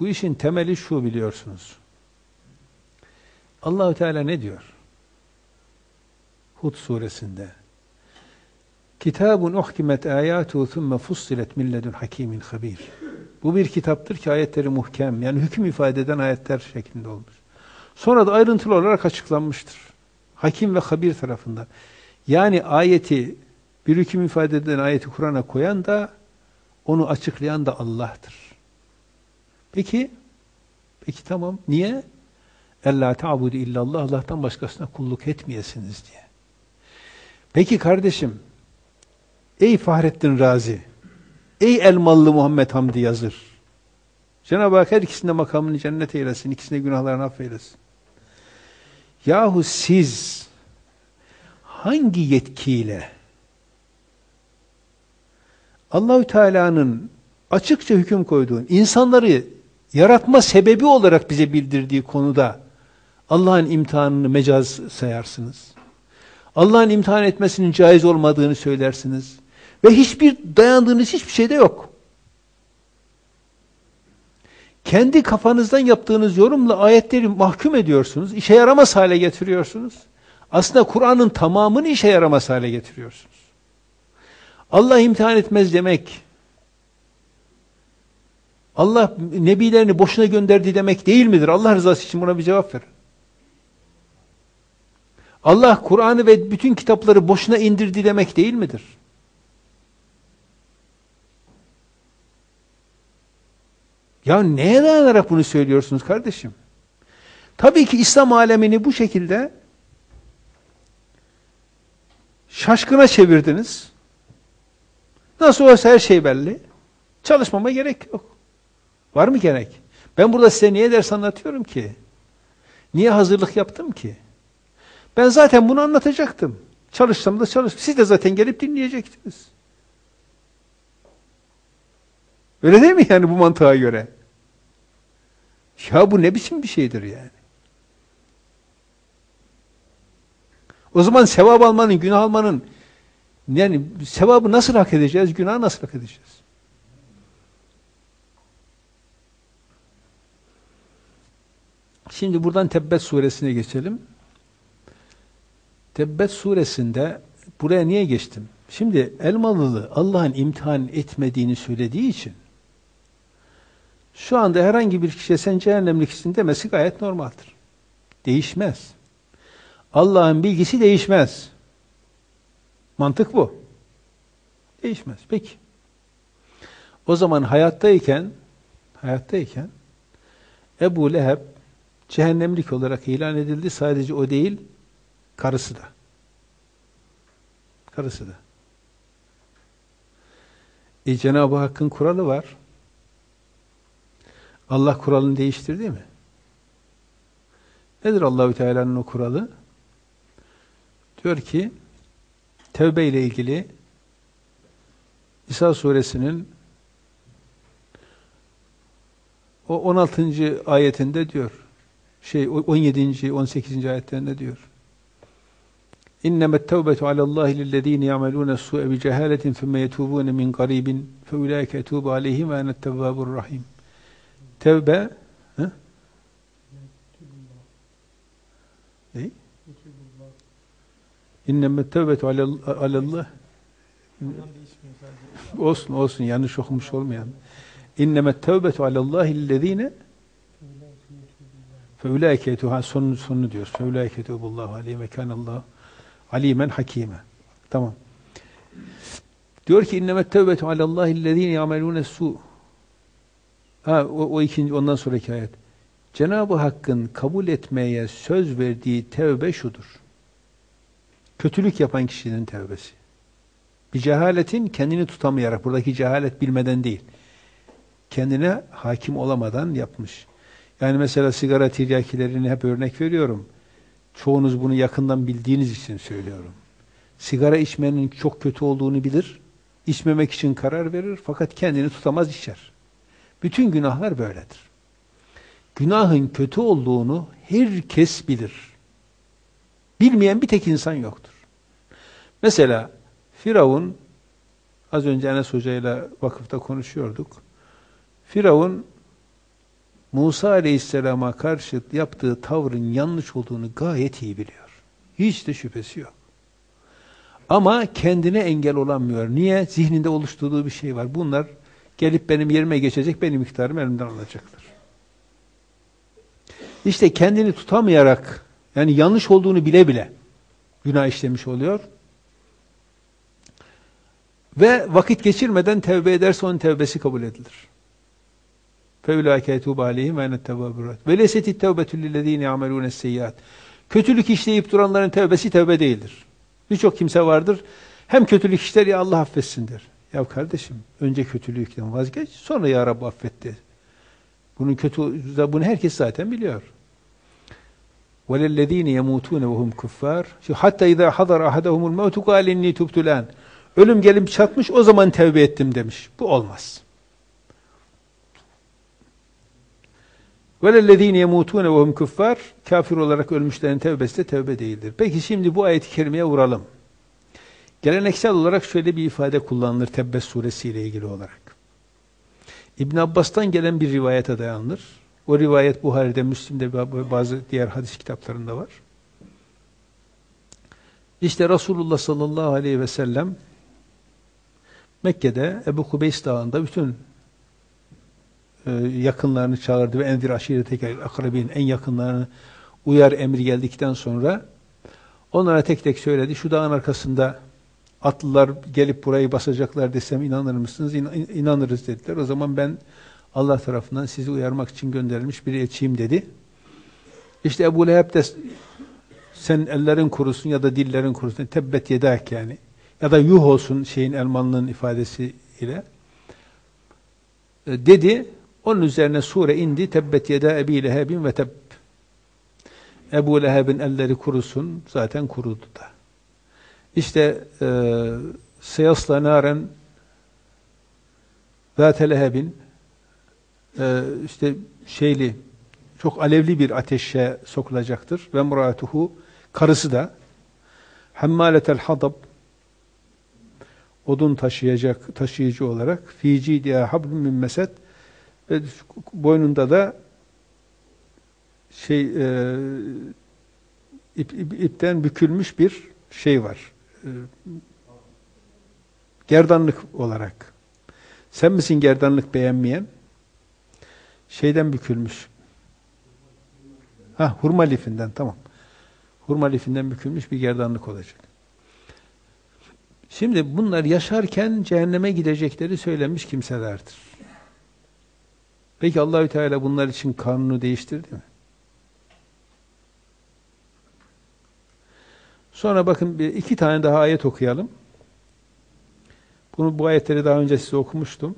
Bu işin temeli şu biliyorsunuz. Allahü Teala ne diyor? Hud suresinde. Kitabun uhkimet ayatu thumme fussilet min ledun hakimin habir. Bu bir kitaptır ki ayetleri muhkem yani hüküm ifade eden ayetler şeklinde olmuş. Sonra da ayrıntılı olarak açıklanmıştır. Hakim ve habir tarafından. Yani ayeti bir hüküm ifade eden ayeti Kur'an'a koyan da onu açıklayan da Allah'tır. Peki peki tamam niye? Ella ta'budu illallah Allah'tan başkasına kulluk etmeyesiniz diye. Peki kardeşim ey Fahrettin Razi ey Elmalı Muhammed Hamdi Yazır Cenab-ı Hak her ikisinde makamını cennet eylesin, ikisinde günahlarını affeylesin. Yahu siz hangi yetkiyle Allahü Teala'nın açıkça hüküm koyduğu, insanları yaratma sebebi olarak bize bildirdiği konuda Allah'ın imtihanını mecaz sayarsınız. Allah'ın imtihan etmesinin caiz olmadığını söylersiniz. Ve hiçbir dayandığınız hiçbir şey de yok. Kendi kafanızdan yaptığınız yorumla ayetleri mahkum ediyorsunuz. işe yaramaz hale getiriyorsunuz. Aslında Kur'an'ın tamamını işe yaramaz hale getiriyorsunuz. Allah imtihan etmez demek, Allah nebilerini boşuna gönderdi demek değil midir? Allah rızası için buna bir cevap ver. Allah Kur'an'ı ve bütün kitapları boşuna indirdi demek değil midir? Ya neye dayanarak bunu söylüyorsunuz kardeşim? Tabii ki İslam alemini bu şekilde şaşkına çevirdiniz. Nasıl olsa her şey belli. Çalışmama gerek yok. Var mı gerek? Ben burada size niye ders anlatıyorum ki? Niye hazırlık yaptım ki? Ben zaten bunu anlatacaktım. Çalışsam da çalış. Siz de zaten gelip dinleyecektiniz. Öyle değil mi yani bu mantığa göre? Ya bu ne biçim bir şeydir yani? O zaman sevap almanın, günah almanın yani sevabı nasıl hak edeceğiz, günahı nasıl hak edeceğiz? Şimdi buradan Tebbet suresine geçelim. Tebbet suresinde buraya niye geçtim? Şimdi Elmalılı Allah'ın imtihan etmediğini söylediği için şu anda herhangi bir kişiye sen cehennemliksin demesi gayet normaldir. Değişmez. Allah'ın bilgisi değişmez. Mantık bu. Değişmez. Peki. O zaman hayattayken hayattayken Ebu Leheb cehennemlik olarak ilan edildi. Sadece o değil, karısı da. Karısı da. E Cenab-ı Hakk'ın kuralı var. Allah kuralını değiştirdi mi? Nedir Allahü Teala'nın o kuralı? Diyor ki tevbe ile ilgili İsa suresinin o 16. ayetinde diyor şey 17. 18. ayetlerinde diyor. İnnemet tevbetu alallahi lillezine ya'malun su'e bi cehaletin thumma yetubun min qaribin fe ulaike etubu aleyhim ve enet tevvabur rahim. Tevbe? Ne? İnnemet tevbetu alallah olsun olsun yanlış okumuş olmayan. İnnemet tevbetu alallahi lillezine Feulaike etuha sonunu sonunu diyor. Feulaike etubullahu aleyhi ve kanallahu alimen hakime. Tamam. Diyor ki innemet tevbetu alallahi illezine yamelune su. Ha o, o ikinci ondan sonraki ayet. Cenab-ı Hakk'ın kabul etmeye söz verdiği tevbe şudur. Kötülük yapan kişinin tevbesi. Bir cehaletin kendini tutamayarak, buradaki cehalet bilmeden değil, kendine hakim olamadan yapmış. Yani mesela sigara tiryakilerini hep örnek veriyorum. Çoğunuz bunu yakından bildiğiniz için söylüyorum. Sigara içmenin çok kötü olduğunu bilir, içmemek için karar verir fakat kendini tutamaz içer. Bütün günahlar böyledir. Günahın kötü olduğunu herkes bilir. Bilmeyen bir tek insan yoktur. Mesela Firavun, az önce Enes Hoca ile vakıfta konuşuyorduk. Firavun Musa Aleyhisselam'a karşı yaptığı tavrın yanlış olduğunu gayet iyi biliyor. Hiç de şüphesi yok. Ama kendine engel olamıyor. Niye? Zihninde oluşturduğu bir şey var. Bunlar gelip benim yerime geçecek, benim iktidarım elimden alacaklar. İşte kendini tutamayarak, yani yanlış olduğunu bile bile günah işlemiş oluyor. Ve vakit geçirmeden tevbe ederse onun tevbesi kabul edilir. فَاُولَٰئِكَ يَتُوبَ عَلَيْهِمْ وَاَنَ التَّوَّابُ وَلَيْسَتِ التَّوْبَةُ لِلَّذ۪ينَ يَعْمَلُونَ السَّيِّئَاتِ Kötülük işleyip duranların tevbesi tevbe değildir. Birçok kimse vardır. Hem kötülük işler ya Allah affetsin der. Ya kardeşim önce kötülükten vazgeç sonra ya Rabbi affetti. Bunun kötü bunu herkes zaten biliyor. وَلَلَّذ۪ينَ يَمُوتُونَ وَهُمْ كُفَّارِ Hatta اِذَا حَضَرَ أَحَدَهُمُ الْمَوْتُ قَالِ اِنِّي تُبْتُ الْاَنِ Ölüm gelip çatmış o zaman tevbe ettim demiş. Bu olmaz. وَلَلَّذ۪ينَ يَمُوتُونَ وَهُمْ küffar Kafir olarak ölmüşlerin tevbesi de tevbe değildir. Peki şimdi bu ayet-i kerimeye vuralım. Geleneksel olarak şöyle bir ifade kullanılır Tebbes suresiyle ilgili olarak. İbn Abbas'tan gelen bir rivayete dayanılır. O rivayet Buhari'de, Müslim'de ve bazı diğer hadis kitaplarında var. İşte Resulullah sallallahu aleyhi ve sellem Mekke'de Ebu Kubeys Dağı'nda bütün e, yakınlarını çağırdı ve endir aşireteke akrabin en yakınlarını uyar emri geldikten sonra onlara tek tek söyledi. Şu dağın arkasında atlılar gelip burayı basacaklar desem inanır mısınız? İn, inanırız dediler. O zaman ben Allah tarafından sizi uyarmak için gönderilmiş bir elçiyim dedi. İşte Ebu Leheb de sen ellerin kurusun ya da dillerin kurusun. Tebbet yedak yani. Ya da yuh olsun şeyin Elmanlının ifadesi ile. E, dedi. Onun üzerine sure indi. Tebbet yeda Ebi Lehebin ve tebb. Ebu Leheb'in elleri kurusun. Zaten kurudu da. İşte e, seyasla naren zâte lehebin e, işte şeyli çok alevli bir ateşe sokulacaktır. Ve muratuhu karısı da hemmaletel hadab odun taşıyacak taşıyıcı olarak fici diye hablum min mesed ve boynunda da şey e, ip, ip, ipten bükülmüş bir şey var. E, gerdanlık olarak. Sen misin gerdanlık beğenmeyen? Şeyden bükülmüş. Ha, hurma lifinden tamam. Hurma lifinden bükülmüş bir gerdanlık olacak. Şimdi bunlar yaşarken cehenneme gidecekleri söylenmiş kimselerdir. Peki Allahü Teala bunlar için kanunu değiştirdi mi? Sonra bakın bir iki tane daha ayet okuyalım. Bunu bu ayetleri daha önce size okumuştum.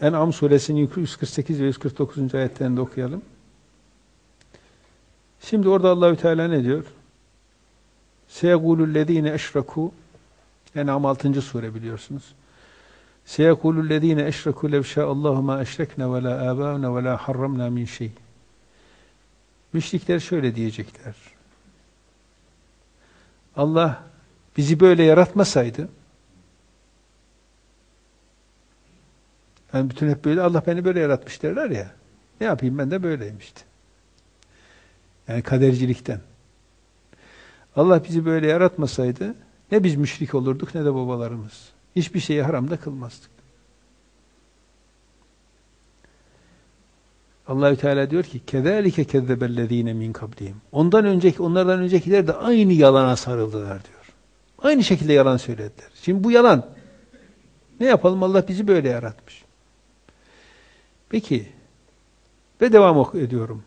En'am suresinin 148 ve 149. ayetlerinde okuyalım. Şimdi orada Allahü Teala ne diyor? Seyegulüllezine eşraku En'am 6. sure biliyorsunuz. Seyegulüllezine eşraku lev şa'allahu ma eşrekne ve la âbâune ve la harramna min şey. Müşrikler şöyle diyecekler. Allah bizi böyle yaratmasaydı yani bütün hep böyle Allah beni böyle yaratmış derler ya. Ne yapayım ben de böyleyim işte. Yani kadercilikten. Allah bizi böyle yaratmasaydı ne biz müşrik olurduk ne de babalarımız. Hiçbir şeyi haramda kılmazdık. Allahü Teala diyor ki kezalike kezzebellezine min kablihim. Ondan önceki onlardan öncekiler de aynı yalana sarıldılar diyor. Aynı şekilde yalan söylediler. Şimdi bu yalan. Ne yapalım? Allah bizi böyle yaratmış. Peki ve devam ediyorum.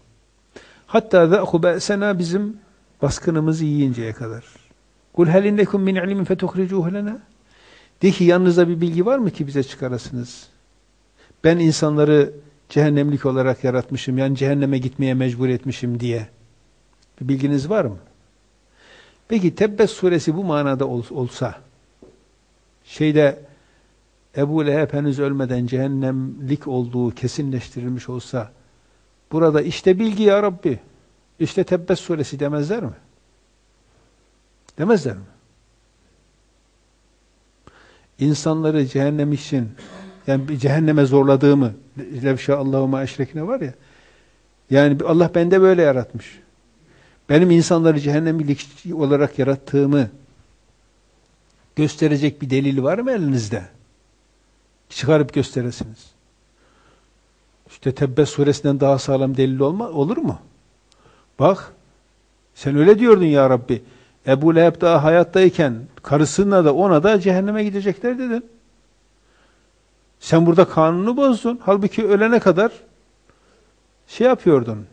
Hatta zâhu be'sena bizim baskınımızı yiyinceye kadar. Kul hel innekum min ilmin fetuhricuhu lena? De ki yanınızda bir bilgi var mı ki bize çıkarasınız? Ben insanları cehennemlik olarak yaratmışım, yani cehenneme gitmeye mecbur etmişim diye. Bir bilginiz var mı? Peki Tebbet suresi bu manada ol, olsa, şeyde Ebu Leheb henüz ölmeden cehennemlik olduğu kesinleştirilmiş olsa, burada işte bilgi ya Rabbi, işte Tebbet suresi demezler mi? Demezler mi? İnsanları cehennem için Yani cehenneme zorladığımı levşa Allahümme eşrekine var ya. Yani Allah bende böyle yaratmış. Benim insanları cehennemlik olarak yarattığımı gösterecek bir delil var mı elinizde? Çıkarıp gösteresiniz. İşte Tebbe suresinden daha sağlam delil olma, olur mu? Bak, sen öyle diyordun ya Rabbi. Ebu Leheb daha hayattayken karısına da ona da cehenneme gidecekler dedin. Sen burada kanunu bozdun. Halbuki ölene kadar şey yapıyordun.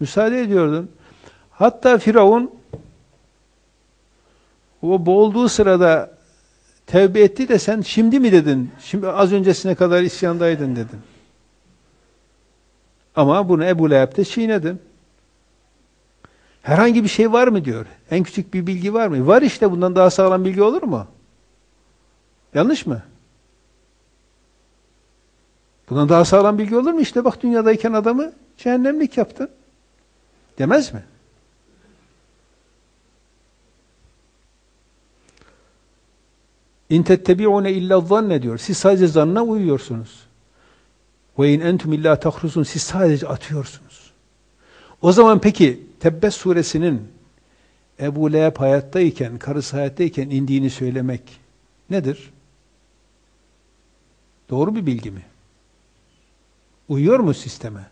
Müsaade ediyordun. Hatta Firavun o boğulduğu sırada tevbe etti de sen şimdi mi dedin? Şimdi az öncesine kadar isyandaydın dedin. Ama bunu Ebu Leheb'de çiğnedin. Herhangi bir şey var mı diyor. En küçük bir bilgi var mı? Var işte bundan daha sağlam bilgi olur mu? Yanlış mı? Bundan daha sağlam bilgi olur mu? İşte bak dünyadayken adamı cehennemlik yaptın. Demez mi? İn tettebi'une illa zanne diyor. Siz sadece zanna uyuyorsunuz. Ve in entum illa tahrusun. Siz sadece atıyorsunuz. O zaman peki Tebbes suresinin Ebu Leheb hayattayken, karısı hayattayken indiğini söylemek nedir? Doğru bir bilgi mi? Uyuyor mu sisteme?